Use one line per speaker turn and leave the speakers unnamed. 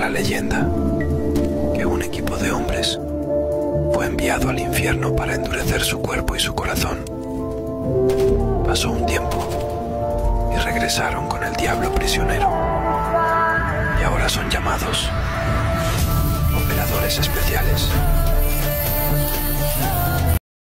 la leyenda que un equipo de hombres fue enviado al infierno para endurecer su cuerpo y su corazón. Pasó un tiempo y regresaron con el diablo prisionero. Y ahora son llamados operadores especiales.